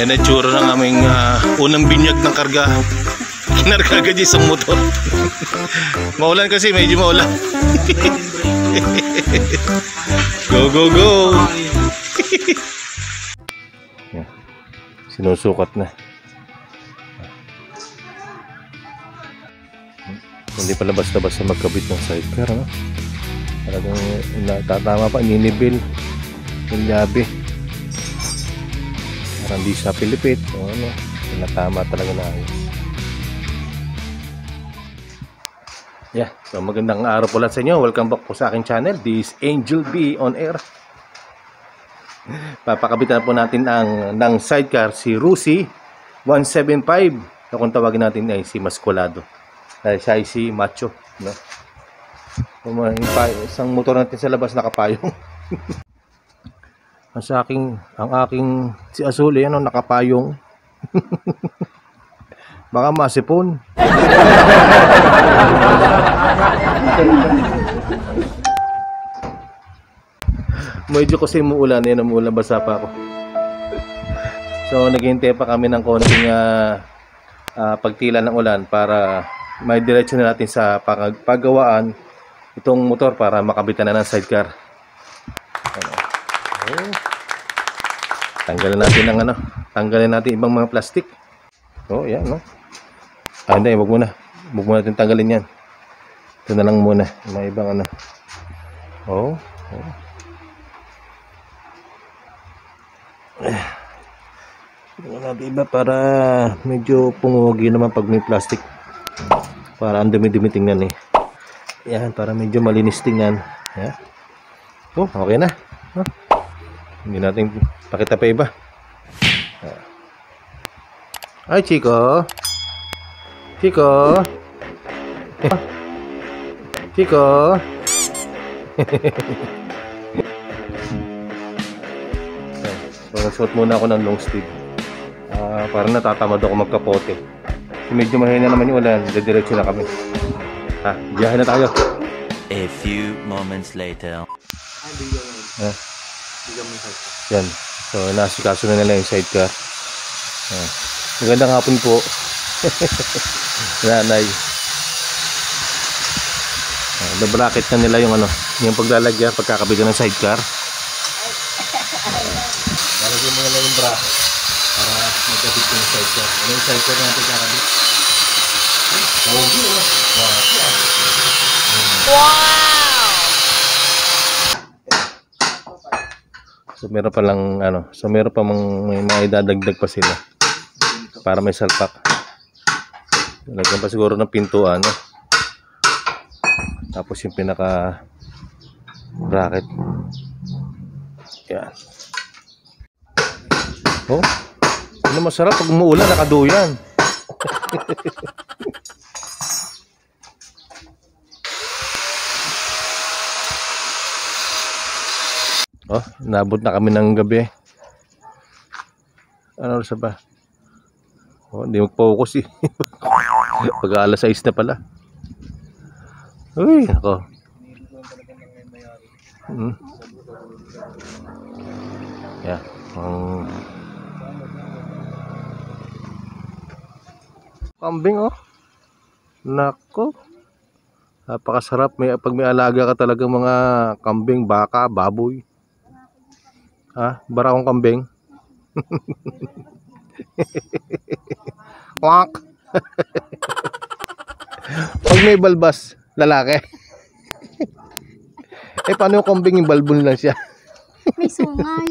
Yan na tsura ng aming ah, unang binyag ng karga. Kinarga agad isang motor. maulan kasi, medyo maulan. go, go, go! Sinusukat na. Hindi pala basta-basta magkabit ng sidecar, no? Talagang natatama pa, ninibil. Yung labi. Parang di siya pilipit. O ano, natama talaga na ayos. Yeah, so magandang araw po lahat sa inyo. Welcome back po sa aking channel. This is Angel B on air. Papakabitan po natin ang ng sidecar si Rusi 175 na kung tawagin natin ay si Mascolado. Dahil siya ay si Macho. No? Isang motor natin sa labas nakapayong. ang sa aking, ang aking si Azul, ano, nakapayong. Baka masipon. Medyo kasi muulan, yan umuulan, basa pa ako. So, naghihintay pa kami ng konting ah, ah, pagtila ng ulan para may diretso na natin sa pag- paggawaan itong motor para makabitan na ng sidecar. Ano. Tanggalin natin ang ano, tanggalin natin ibang mga plastic. Oh, yan, no. Ah, hindi, wag muna. Wag muna natin tanggalin yan. Ito na lang muna, may ibang ano. Oh, oh. Tingnan natin iba para medyo pungugi naman pag may plastic. Para ang dumi-dumi tingnan eh. Yan, para medyo malinis tingnan. Yan. Oh, okay na. Huh? Hindi natin pakita pa iba. Ay, Chico. Chico. Chico. so, nagsuot muna ako ng long sleeve. Ah, parang natatamad ako magkapote. Kasi medyo mahina naman yung ulan. Didiretso na kami. Ha, biyahe na tayo. A few moments later. Ha? Yan. So, nasikaso na nila yung sidecar. Ah. Magandang hapon po. Nanay. Ah, na-bracket na nila yung ano, yung paglalagyan, pagkakabit ng sidecar. Lalagyan mo na lang yung bracket para magkabit yung sidecar. Ano yung sidecar na natin kakabit? Pogi oh. Wow. Meron pa lang ano, so meron pa mang may mga pa sila para may salpak. Lagyan pa siguro ng pintuan, no? Tapos yung pinaka bracket. Yan. Oh. Ano masarap pag umuulan nakaduyan. Oh, nabot na kami ng gabi. Ano oras ba? Oh, hindi mag-focus eh. Pag alas 6 na pala. Uy, ako. Hmm. Yeah. Um, kambing oh. Nako. Napakasarap. May, pag may alaga ka talaga mga kambing, baka, baboy. Ha? Barakong kambing. Kwak. Pag may balbas, lalaki. eh, paano yung kambing yung balbon lang siya? May sungay.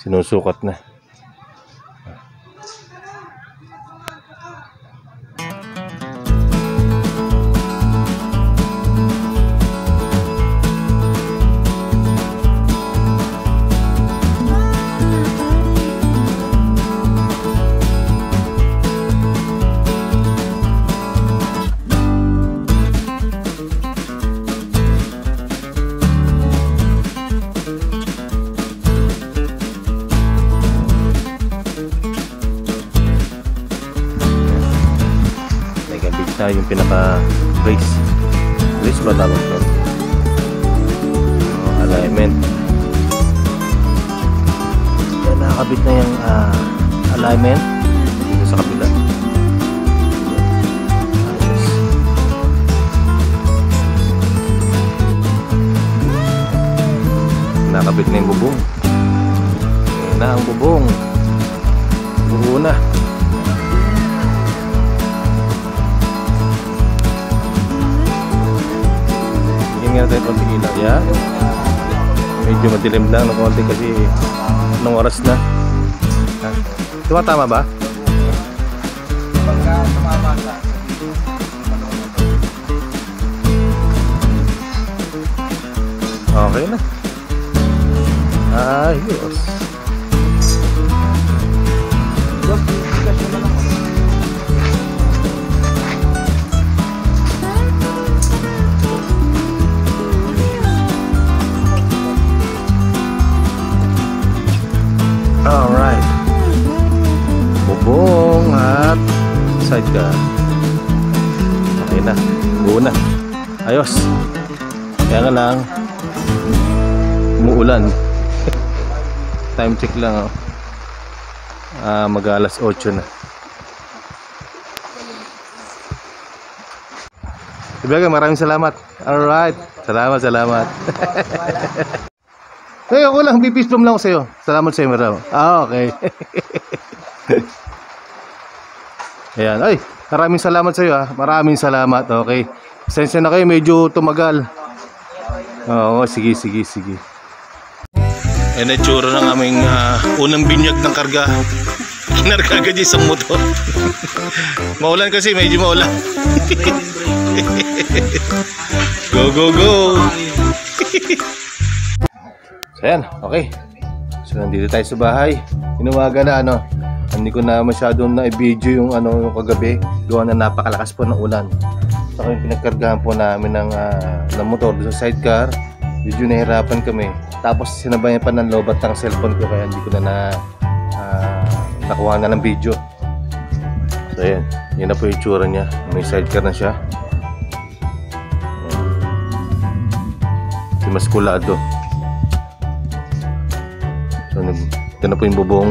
Sinusukat na. Na yung pinaka brace. Brace ba tawag ko? Oh, alignment. Yan na. nakakabit na yung ah, alignment dito sa kabila. Nakabit na yung bubong. Na ang bubong. Buo na. Nga natin konti ilaw. Yan. Medyo madilim lang ng konti kasi anong oras na. Ha? Tumatama ba? Pagka tumama ka, Okay na. Ayos. Sidecar. Okay na. Buo na. Ayos. Kaya nga lang, umuulan. Time check lang. Oh. Ah, mag alas 8 na. Ibaga, maraming salamat. Alright. Salamat, salamat. Hey, ako lang, bipis lang ako sa'yo. Salamat sa'yo, Maraw. Ah, okay. Ayan, ay, maraming salamat sa'yo ah. Maraming salamat, okay. Sensya na kayo, medyo tumagal. Oo, sige, sige, sige. Yan ang tsura ng aming ah, unang binyag ng karga. Kinarga dyan sa motor. maulan kasi, medyo maulan. go, go, go! So yan, okay. So nandito tayo sa bahay. Inumaga na ano. Hindi ko na masyadong na-video yung ano yung kagabi. Gawa na napakalakas po ng ulan. So yung pinagkargahan po namin ng, ah, ng motor sa sidecar. Medyo nahirapan kami. Tapos sinabayan pa ng lobat ng cellphone ko kaya hindi ko na na ah, nakuha na ng video. So yan, yan na po yung tsura niya. May sidecar na siya. Ayan. Si Masculado. So, ito na po yung bubong.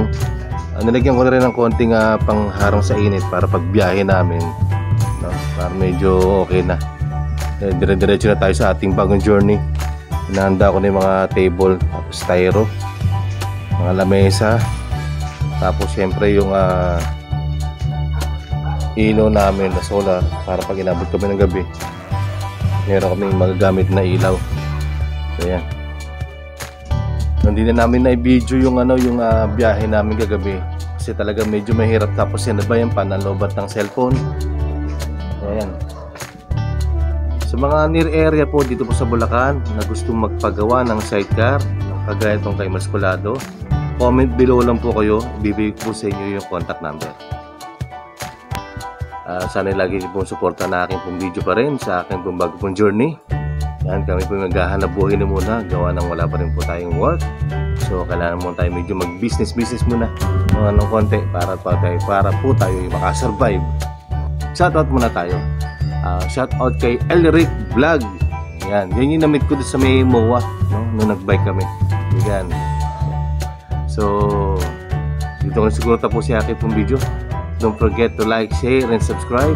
Uh, nilagyan ko na rin ng konting ah, pangharang sa init para pag biyahe namin. No? Para medyo okay na. Eh, Dire-diretso na tayo sa ating bagong journey. Hinahanda ko na yung mga table, tapos styro, mga lamesa, tapos syempre yung ah, ilaw namin na solar para pag inabot kami ng gabi. Meron kaming magagamit na ilaw. So, yan. Hindi na namin na video yung ano yung ah, biyahe namin kagabi kasi talaga medyo mahirap tapos sinabayan pa ng lobat ng cellphone. Ayan. Sa mga near area po dito po sa Bulacan na gustong magpagawa ng sidecar, kagaya itong kay Masculado, comment below lang po kayo, ibibigay ko po sa inyo yung contact number. Ah, sana lagi po suporta na aking pong video pa rin sa aking pong bago pong journey. Yan, kami po maghahanap buhay na muna. Gawa ng wala pa rin po tayong work. So, kailangan muna tayo medyo mag-business-business muna. Mga ng konti para, pa tayo, para po tayo yung makasurvive. Shoutout muna tayo. Ah, shoutout kay Elric Vlog. Yan, yan yung namit ko doon sa may MOA. No? Nung nag-bike kami. Yan. So, dito ko na siguro tapos si aking pong video. Don't forget to like, share, and subscribe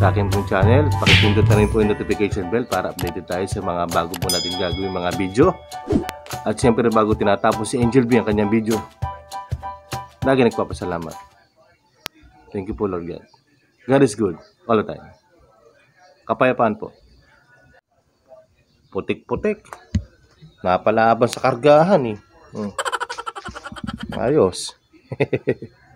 sa akin pong channel. Pakipindot na rin po yung notification bell para updated tayo sa mga bago po natin gagawin mga video. At siyempre bago tinatapos si Angel B ang kanyang video, lagi nagpapasalamat. Thank you po Lord God. God is good all the time. Kapayapaan po. Putik-putik. Napalaban sa kargahan eh. Hmm. Ayos.